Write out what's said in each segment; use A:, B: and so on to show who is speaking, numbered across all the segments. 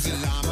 A: is alarming.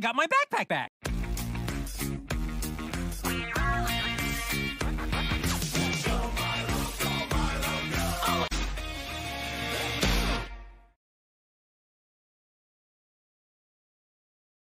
A: got my backpack back.